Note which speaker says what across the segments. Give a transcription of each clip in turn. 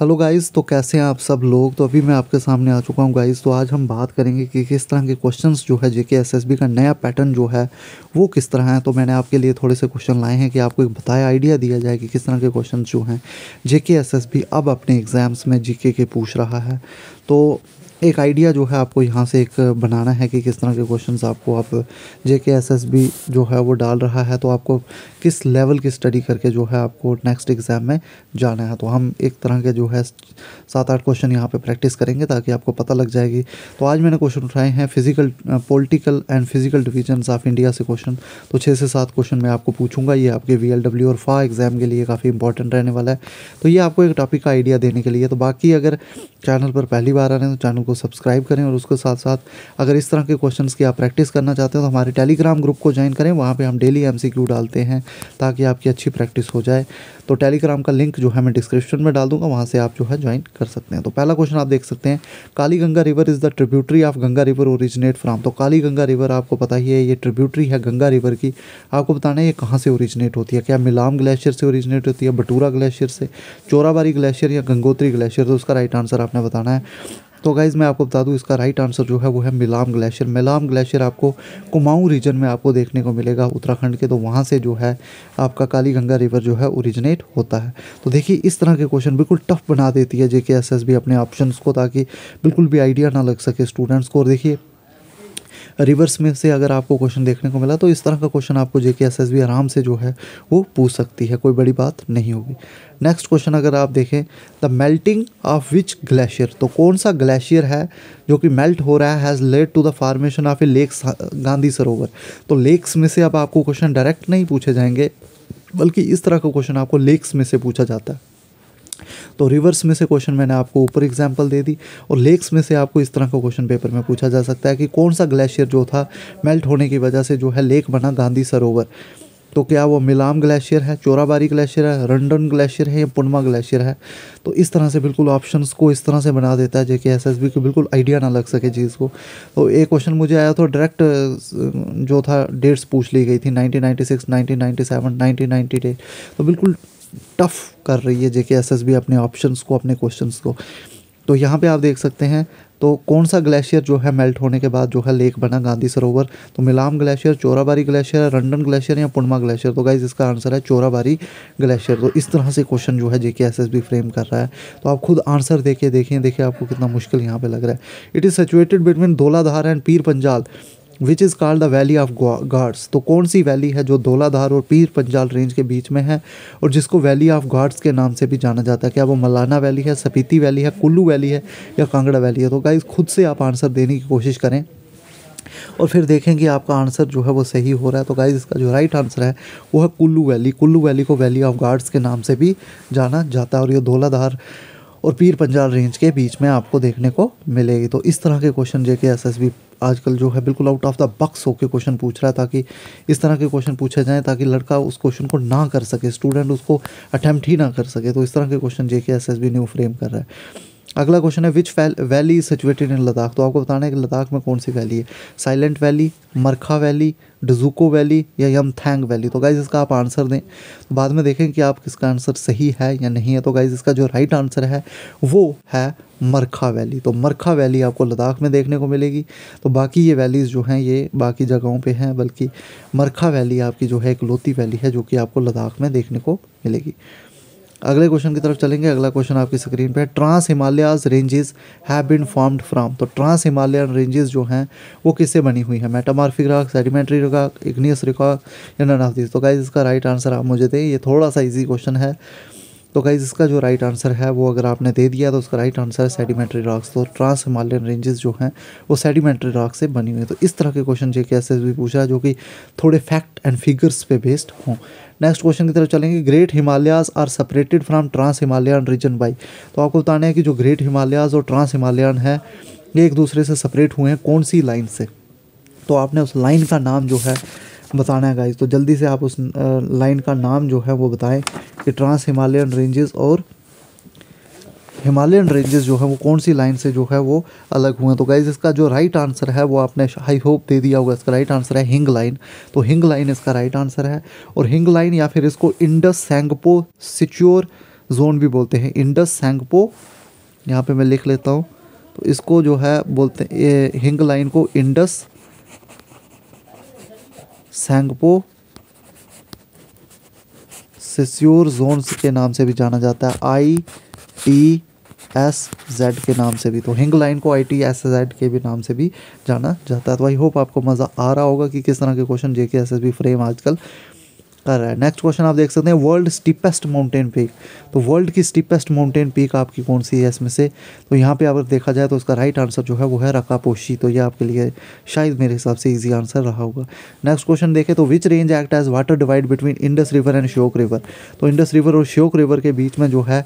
Speaker 1: Hello guys तो कैसे हैं आप सब लोग? तो अभी मैं आपके सामने आ चुका हूँ गाइस तो आज हम बात करेंगे कि किस तरह के क्वेश्चंस जो है जेके एसएसबी का नया पैटर्न जो है, वो किस तरह है? तो मैंने आपके लिए थोड़े से क्वेश्चन लाए हैं कि आपको एक बताया आइडिया दिया जाए कि किस तरह के क्वेश्चन जो हैं जेके अब अपने एग्ज़ाम्स में जीके के पूछ रहा है। तो एक आइडिया जो है आपको यहाँ से एक बनाना है कि किस तरह के क्वेश्चंस आपको आप जे के एस एस बी जो है वो डाल रहा है तो आपको किस लेवल की स्टडी करके जो है आपको नेक्स्ट एग्ज़ाम में जाना है। तो हम एक तरह के जो है सात आठ क्वेश्चन यहाँ पे प्रैक्टिस करेंगे ताकि आपको पता लग जाएगी। तो आज मैंने क्वेश्चन उठाए हैं physical political and physical division of India से क्वेश्चन तो छः से सात क्वेश्चन मैं आपको पूछूँगा। ये आपके वी एल डब्ल्यू और फा एग्ज़ाम के लिए काफ़ी इंपॉर्टेंट रहने वाला है। तो ये आपको एक टॉपिक का आइडिया देने के लिए। तो बाकी अगर चैनल पर पहली बार आ रहे हैं तो चैनल को सब्सक्राइब करें और उसके साथ साथ अगर इस तरह के क्वेश्चन की आप प्रैक्टिस करना चाहते हो तो हमारे टेलीग्राम ग्रुप को ज्वाइन करें। वहाँ पर हम डेली एमसीक्यू डालते हैं ताकि आपकी अच्छी प्रैक्टिस हो जाए। तो टेलीग्राम का लिंक जो है मैं डिस्क्रिप्शन में डाल दूँगा, वहाँ से आप जो है ज्वाइन कर सकते हैं। तो पहला क्वेश्चन आप देख सकते हैं, Kali Ganga river is the tributary of Ganga river originate from तो काली गंगा रिवर आपको पता ही है, ये ट्रिब्यूटरी है गंगा रिवर की। आपको बताना है ये कहाँ से ओरिजिनेट होती है? क्या मिलाम ग्लेशियर से ओरिजिनेट होती है, बटूरा ग्लेशियर से, चोराबारी ग्लेशियर या गंगोत्री ग्लेशियर तो उसका राइट आंसर आपने बताना है। तो गाइज़ मैं आपको बता दूँ, इसका राइट आंसर जो है वो है मिलाम ग्लेशियर मिलाम ग्लेशियर आपको कुमाऊं रीजन में आपको देखने को मिलेगा उत्तराखंड के। तो वहाँ से जो है आपका काली गंगा रिवर जो है ओरिजिनेट होता है। तो देखिए, इस तरह के क्वेश्चन बिल्कुल टफ बना देती है J K S S B अपने ऑप्शन को ताकि बिल्कुल भी आइडिया ना लग सके स्टूडेंट्स को। और देखिए रिवर्स में से अगर आपको क्वेश्चन देखने को मिला तो इस तरह का क्वेश्चन आपको जे के एस एस बी आराम से जो है, वो पूछ सकती है। कोई बड़ी बात नहीं होगी। नेक्स्ट क्वेश्चन अगर आप देखें the melting of which glacier तो कौन सा ग्लेशियर है जो कि मेल्ट हो रहा है has led to the formation of a lakes Gandhi Sarovar? तो लेक्स में से अब आपको क्वेश्चन डायरेक्ट नहीं पूछे जाएँगे। बल्कि इस तरह का क्वेश्चन आपको लेक्स में से पूछा जाता है। तो रिवर्स में से क्वेश्चन मैंने आपको ऊपर एग्ज़ाम्पल दे दी और लेक्स में से आपको इस तरह का क्वेश्चन पेपर में पूछा जा सकता है कि कौन सा ग्लेशियर जो था मेल्ट होने की वजह से जो है लेक बना गांधी सरोवर। तो क्या वो मिलाम ग्लेशियर है, चोराबारी ग्लेशियर है, रंडन ग्लेशियर है या पुनमा ग्लेशियर है? तो इस तरह से बिल्कुल ऑप्शंस को इस तरह से बना देता है जेके एस एस बी को बिल्कुल आइडिया ना लग सके चीज़ को। तो एक क्वेश्चन मुझे आया तो डायरेक्ट जो था डेट्स पूछ ली गई थी 1996 1997 1998 तो बिल्कुल टफ कर रही है JK S S B options options को, अपने क्वेश्चंस को। तो यहाँ पे आप देख सकते हैं तो कौन सा ग्लेशियर जो है मेल्ट होने के बाद जो है लेक बना गांधी सरोवर? तो Milam glacier, Chorabari glacier, Rundun glacier या पुणमा ग्लेशियर? तो गाइज़ इसका आंसर है चोराबारी ग्लेशियर। तो इस तरह से क्वेश्चन जो है JK S S B frame कर रहा है। तो आप खुद आंसर देखिए देखें देखिए आपको कितना मुश्किल यहाँ पर लग रहा है। It is situated between Dhauladhar and Pir Panjal which is called the valley of gods तो कौन सी वैली है जो धौलाधार और पीर पंजाल रेंज के बीच में है और जिसको वैली ऑफ़ गार्ड्स के नाम से भी जाना जाता है? क्या वो मलाना वैली है, सपीती वैली है, कुल्लू वैली है या कांगड़ा वैली है? तो गाइज़ खुद से आप आंसर देने की कोशिश करें और फिर देखें कि आपका आंसर जो है वो सही हो रहा है। तो गाइज़ इसका जो राइट आंसर है, वो है कुल्लू वैली कुल्लू वैली को वैली ऑफ़ गार्ड्स के नाम से भी जाना जाता है और ये धौलाधार और पीर पंजाल रेंज के बीच में आपको देखने को मिलेगी। तो इस तरह के question J K S S B आजकल जो है बिल्कुल आउट ऑफ़ द बक्स होकर क्वेश्चन पूछ रहा है ताकि इस तरह के क्वेश्चन पूछे जाएँ ताकि लड़का उस क्वेश्चन को ना कर सके स्टूडेंट उसको अटैम्प्ट ही ना कर सके। तो इस तरह के question J K S S B new frame कर रहा है। अगला क्वेश्चन है which valley is situated in Ladakh तो आपको बताना है कि लद्दाख में कौन सी वैली है? Silent valley Markha valley Dzukou valley या यमथैंग वैली तो गाइज़ इसका आप आंसर दें। तो बाद में देखें कि आप किसका आंसर सही है या नहीं है। तो गाइज़ इसका जो राइट आंसर है, वो है मरखा वैली तो मरखा वैली आपको लद्दाख में देखने को मिलेगी। तो बाकी ये वैलीज़ जो हैं, ये बाकी जगहों पे हैं, बल्कि मरखा वैली आपकी जो है, एक लोती वैली है, जो कि आपको लद्दाख में देखने को मिलेगी। अगले क्वेश्चन की तरफ़ चलेंगे। अगला क्वेश्चन आपकी स्क्रीन पे है। Trans Himalayas ranges have been formed from तो ट्रांस हिमालयन रेंजेस जो हैं, वो किससे बनी हुई है? Metamorphic rock sedimentary rock igneous rock या नन ऑफ़ दिस तो गाइज़ इसका राइट आंसर आप मुझे दें। ये थोड़ा सा ईजी क्वेश्चन है। तो गाइज़ इसका जो राइट आंसर है, वो अगर आपने दे दिया तो उसका राइट आंसर है सेडिमेंट्री रॉक्स तो ट्रांस हिमालयन रेंजेस जो हैं, वो सेडिमेंट्री रॉक से बनी हुई है। तो इस तरह के क्वेश्चन जे के एस भी पूछा है जो कि थोड़े फैक्ट एंड फिगर्स पे बेस्ड हों। नेक्स्ट क्वेश्चन की तरफ़ चलेंगे। Great Himalayas are separated from trans Himalayan region by तो आपको बताना है कि जो ग्रेट हिमालयाज और ट्रांस हिमालयन है, ये एक दूसरे से सेपरेट हुए हैं कौन सी लाइन से? तो आपने उस लाइन का नाम जो है, बताना है गाइज़ तो जल्दी से आप उस लाइन का नाम जो है, वो बताएँ। कि ट्रांस हिमालयन रेंजेस और हिमालयन रेंजेस जो है, वो कौन सी लाइन से जो है, वो अलग हुए तो गाइज़ इसका जो राइट आंसर है, वो आपने आई होप दे दिया होगा। इसका राइट आंसर है हिंग लाइन तो हिंग लाइन इसका राइट आंसर है और हिंग लाइन या फिर इसको इंडस सैंगपो सिच्योर जोन भी बोलते हैं। इंडस सैंगपो यहाँ पे मैं लिख लेता हूँ। तो इसको जो है, बोलते हैं हिंग लाइन को इंडस सैंगपो सिस्योर जोन्स के नाम से भी जाना जाता है आई टी एस जेड के नाम से भी। तो हिंग लाइन को आई टी एस जेड के भी नाम से भी जाना जाता है। तो आई होप आपको मज़ा आ रहा होगा कि किस तरह के question J K S S B frame आजकल कर रहा है। नेक्स्ट क्वेश्चन आप देख सकते हैं वर्ल्ड स्टीपेस्ट माउंटेन पीक तो वर्ल्ड की स्टीपेस्ट माउंटेन पीक आपकी कौन सी है इसमें से? तो यहाँ पे अगर देखा जाए तो उसका राइट आंसर जो है वो है रकापोशी तो ये आपके लिए शायद मेरे हिसाब से ईजी आंसर रहा होगा। नेक्स्ट क्वेश्चन देखें तो which range act as water divide between Indus river and Shyok river तो इंडस रिवर और श्योक रिवर के बीच में जो है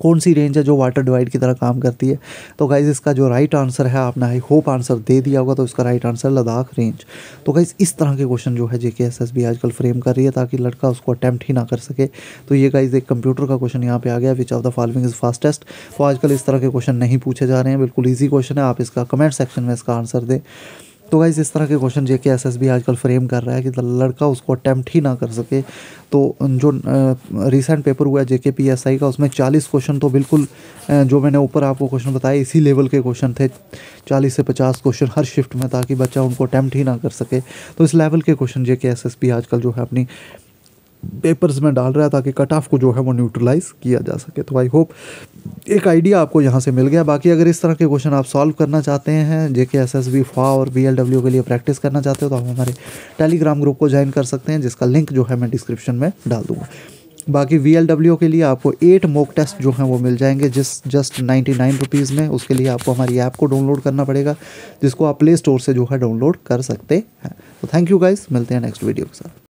Speaker 1: कौन सी रेंज है जो वाटर डिवाइड की तरह काम करती है? तो गाइज़ इसका जो राइट आंसर है, आपने आई होप आंसर दे दिया होगा तो इसका राइट आंसर लद्दाख रेंज तो गाइज़ इस तरह के क्वेश्चन जो है J K S S B आजकल फ्रेम कर रही है, ताकि लड़का उसको अटैम्प्ट ही ना कर सके. तो ये गाइज़ एक कंप्यूटर का क्वेश्चन यहाँ पे आ गया which of the following is fastest तो आजकल इस तरह के क्वेश्चन नहीं पूछे जा रहे हैं, बिल्कुल ईजी क्वेश्चन है, आप इसका कमेंट सेक्शन में इसका आंसर दें. तो गाइज़ इस तरह के question J K S S B आजकल फ्रेम कर रहा है कि लड़का उसको अटैम्प्ट ही ना कर सके। तो जो रिसेंट पेपर हुआ है जे के पी एस आई का, उसमें चालीस क्वेश्चन तो बिल्कुल जो मैंने ऊपर आपको क्वेश्चन बताया इसी लेवल के क्वेश्चन थे। चालीस से पचास क्वेश्चन हर शिफ्ट में, ताकि बच्चा उनको अटैम्प्ट ही ना कर सके। तो इस लेवल के question J K S S B आजकल जो है अपनी पेपर्स में डाल रहा है ताकि कट ऑफ़ को जो है वो न्यूट्रलाइज किया जा सके। तो आई होप एक आइडिया आपको यहाँ से मिल गया। बाकी अगर इस तरह के क्वेश्चन आप सॉल्व करना चाहते हैं जे के एस एस बी फा और बी एल डब्ल्यू के लिए प्रैक्टिस करना चाहते हो तो आप हमारे टेलीग्राम ग्रुप को ज्वाइन कर सकते हैं, जिसका लिंक जो है मैं डिस्क्रिप्शन में डाल दूँगा। बाकी वी एल डब्ल्यू के लिए आपको एट मोक टेस्ट जो हैं वो मिल जाएँगे, जिस जस्ट नाइन्टी नाइन रुपीज़ में। उसके लिए आपको हमारी ऐप को डाउनलोड करना पड़ेगा, जिसको आप प्ले स्टोर से जो है डाउनलोड कर सकते हैं। तो थैंक यू गाइस मिलते हैं नेक्स्ट वीडियो के साथ।